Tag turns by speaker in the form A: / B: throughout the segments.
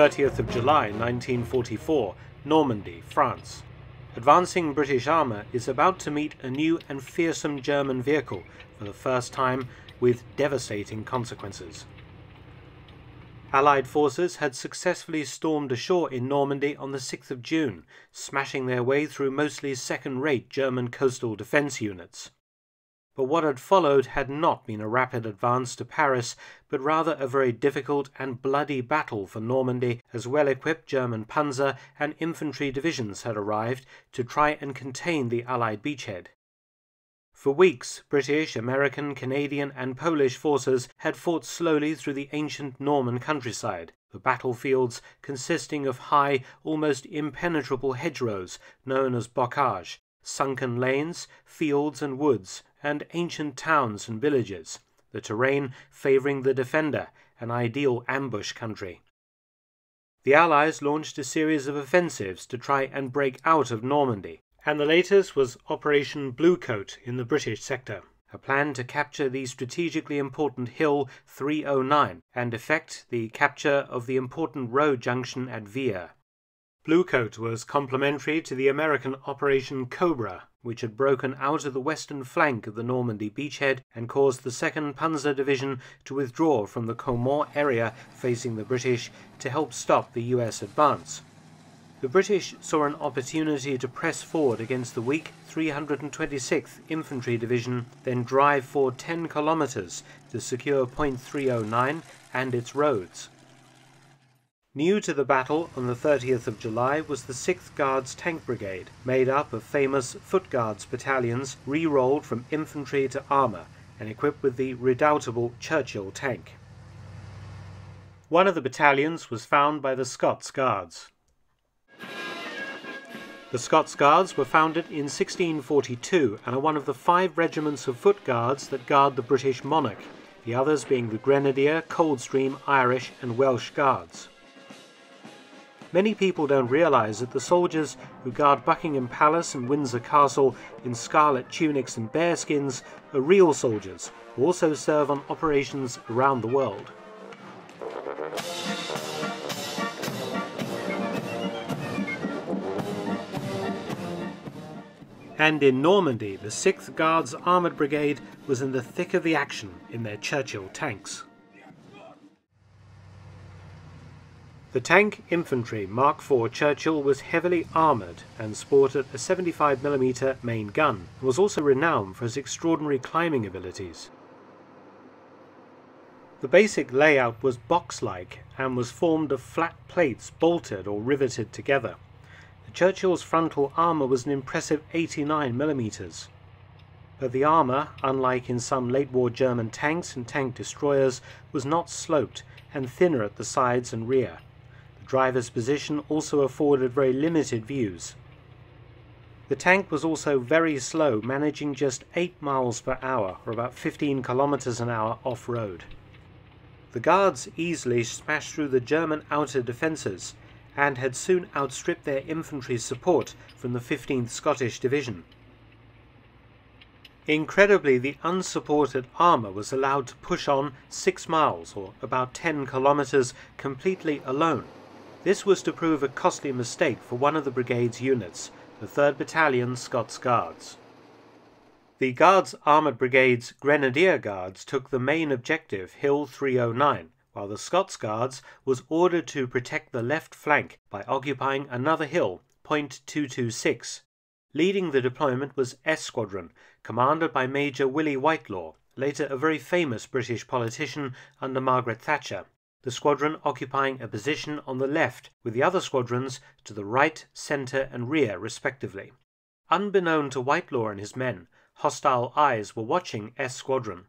A: 30th of July 1944, Normandy, France. Advancing British armour is about to meet a new and fearsome German vehicle for the first time with devastating consequences. Allied forces had successfully stormed ashore in Normandy on the 6th of June, smashing their way through mostly second-rate German coastal defence units. But what had followed had not been a rapid advance to Paris, but rather a very difficult and bloody battle for Normandy as well-equipped German panzer and infantry divisions had arrived to try and contain the Allied beachhead. For weeks, British, American, Canadian, and Polish forces had fought slowly through the ancient Norman countryside, the battlefields consisting of high, almost impenetrable hedgerows known as bocage, sunken lanes, fields and woods, and ancient towns and villages, the terrain favouring the defender, an ideal ambush country. The Allies launched a series of offensives to try and break out of Normandy, and the latest was Operation Bluecoat in the British sector, a plan to capture the strategically important Hill 309 and effect the capture of the important road junction at Vire. Bluecoat was complementary to the American Operation Cobra, which had broken out of the western flank of the Normandy beachhead and caused the 2nd Panzer Division to withdraw from the Caumont area facing the British to help stop the US advance. The British saw an opportunity to press forward against the weak 326th Infantry Division, then drive for 10 kilometres to secure Point 309 and its roads. New to the battle on the 30th of July was the 6th Guards Tank Brigade, made up of famous Foot Guards battalions re-rolled from infantry to armour and equipped with the redoubtable Churchill tank. One of the battalions was found by the Scots Guards. The Scots Guards were founded in 1642 and are one of the five regiments of foot guards that guard the British monarch, the others being the Grenadier, Coldstream, Irish and Welsh Guards. Many people don't realise that the soldiers who guard Buckingham Palace and Windsor Castle in scarlet tunics and bearskins are real soldiers who also serve on operations around the world. And in Normandy, the 6th Guards Armoured Brigade was in the thick of the action in their Churchill tanks. The tank infantry Mark IV Churchill was heavily armoured and sported a 75mm main gun and was also renowned for his extraordinary climbing abilities. The basic layout was box-like and was formed of flat plates bolted or riveted together. Churchill's frontal armour was an impressive 89mm. But the armour, unlike in some late-war German tanks and tank destroyers, was not sloped and thinner at the sides and rear The driver's position also afforded very limited views. The tank was also very slow, managing just 8 miles per hour, or about 15 kilometers an hour off-road. The guards easily smashed through the German outer defences and had soon outstripped their infantry support from the 15th Scottish Division. Incredibly, the unsupported armour was allowed to push on 6 miles, or about 10 kilometres, completely alone. This was to prove a costly mistake for one of the brigade's units, the 3rd Battalion Scots Guards. The Guards Armoured Brigade's Grenadier Guards took the main objective, Hill 309, while the Scots Guards was ordered to protect the left flank by occupying another hill, Point 226. Leading the deployment was S Squadron, commanded by Major Willie Whitelaw, later a very famous British politician under Margaret Thatcher the squadron occupying a position on the left with the other squadrons to the right, centre and rear respectively. Unbeknown to Whitelaw and his men, hostile eyes were watching S Squadron.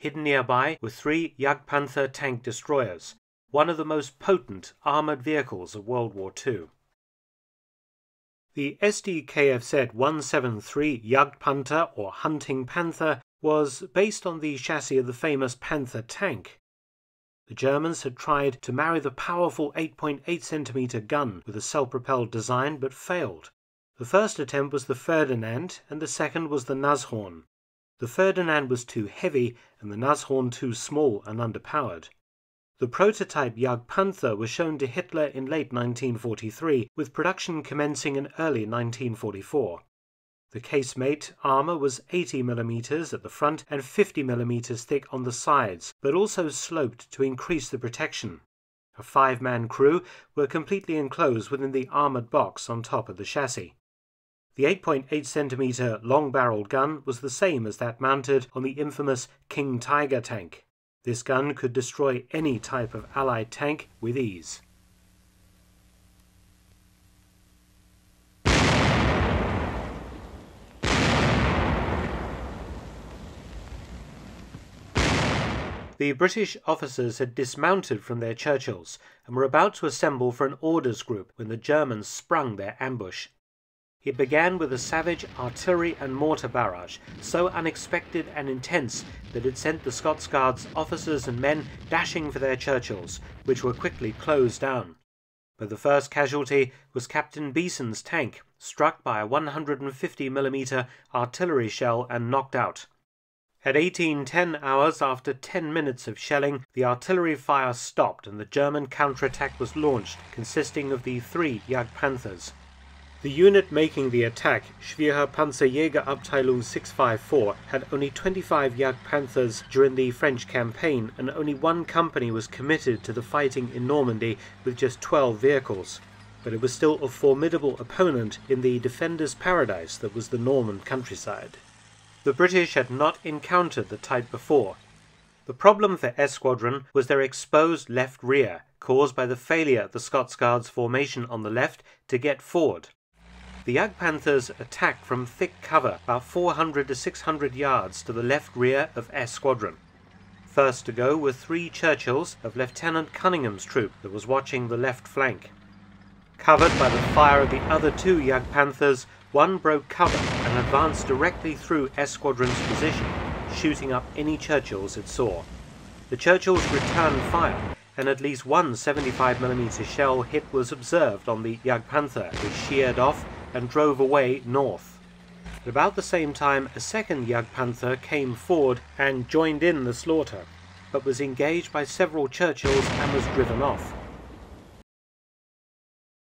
A: Hidden nearby were three Jagdpanther tank destroyers, one of the most potent armoured vehicles of World War II. The SD KFZ-173 Jagdpanther or Hunting Panther was based on the chassis of the famous Panther tank the Germans had tried to marry the powerful 8.8 cm gun with a self-propelled design but failed. The first attempt was the Ferdinand and the second was the Nashorn. The Ferdinand was too heavy and the Nashorn too small and underpowered. The prototype Jagdpanther was shown to Hitler in late 1943, with production commencing in early 1944. The casemate armor was 80 mm at the front and 50 mm thick on the sides, but also sloped to increase the protection. A five-man crew were completely enclosed within the armored box on top of the chassis. The 8.8 cm long-barreled gun was the same as that mounted on the infamous King Tiger tank. This gun could destroy any type of Allied tank with ease. The British officers had dismounted from their Churchills and were about to assemble for an orders group when the Germans sprung their ambush. It began with a savage artillery and mortar barrage, so unexpected and intense that it sent the Scots Guards officers and men dashing for their Churchills, which were quickly closed down. But the first casualty was Captain Beeson's tank, struck by a 150mm artillery shell and knocked out. At 1810 hours after 10 minutes of shelling, the artillery fire stopped and the German counterattack was launched, consisting of the three Jagdpanthers. The unit making the attack, Schwerer Panzerjägerabteilung 654, had only 25 Jagdpanthers during the French campaign, and only one company was committed to the fighting in Normandy with just 12 vehicles. But it was still a formidable opponent in the defender's paradise that was the Norman countryside. The British had not encountered the type before. The problem for S Squadron was their exposed left rear, caused by the failure of the Scots Guards formation on the left to get forward. The Jagdpanthers attacked from thick cover about 400 to 600 yards to the left rear of S Squadron. First to go were three Churchills of Lieutenant Cunningham's troop that was watching the left flank. Covered by the fire of the other two Jagdpanthers, one broke cover and advanced directly through S Squadron's position, shooting up any Churchills it saw. The Churchills returned fire, and at least one 75mm shell hit was observed on the Jagdpanther, which sheared off and drove away north. At about the same time, a second Jagdpanther came forward and joined in the slaughter, but was engaged by several Churchills and was driven off.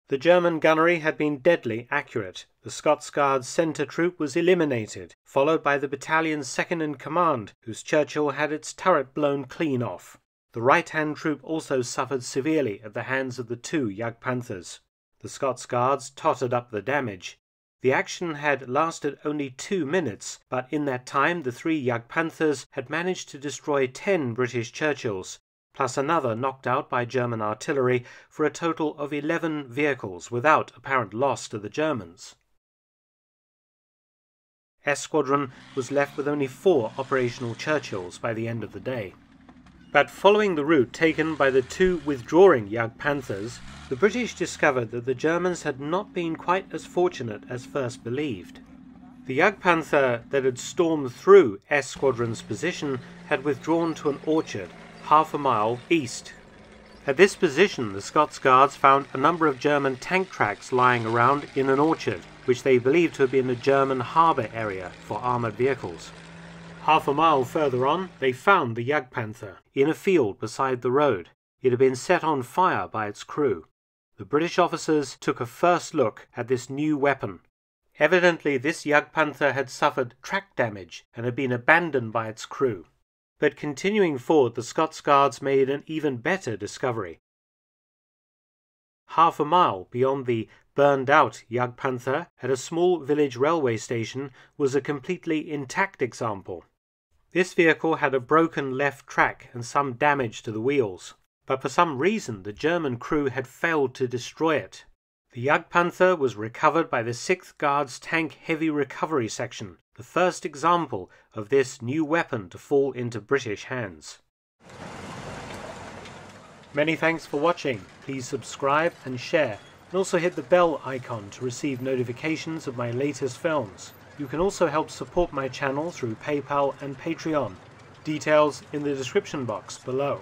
A: The German gunnery had been deadly accurate. The Scots Guards centre troop was eliminated, followed by the battalion's second in command, whose Churchill had its turret blown clean off. The right-hand troop also suffered severely at the hands of the two Jagdpanthers. The Scots Guards tottered up the damage. The action had lasted only two minutes, but in that time the three Jagdpanthers had managed to destroy ten British Churchills, plus another knocked out by German artillery, for a total of eleven vehicles without apparent loss to the Germans. S Squadron was left with only four operational Churchills by the end of the day. But following the route taken by the two withdrawing Jagdpanthers, the British discovered that the Germans had not been quite as fortunate as first believed. The Jagdpanther that had stormed through S Squadron's position had withdrawn to an orchard half a mile east. At this position, the Scots Guards found a number of German tank tracks lying around in an orchard, which they believed to have been a German harbour area for armoured vehicles. Half a mile further on, they found the Jagdpanther in a field beside the road. It had been set on fire by its crew. The British officers took a first look at this new weapon. Evidently, this Jagdpanther had suffered track damage and had been abandoned by its crew. But continuing forward, the Scots Guards made an even better discovery. Half a mile beyond the burned out Jagdpanther at a small village railway station was a completely intact example. This vehicle had a broken left track and some damage to the wheels, but for some reason the German crew had failed to destroy it. The Jagdpanther was recovered by the 6th Guards Tank Heavy Recovery Section, the first example of this new weapon to fall into British hands. Many thanks for watching. Please subscribe and share, and also hit the bell icon to receive notifications of my latest films. You can also help support my channel through PayPal and Patreon. Details in the description box below.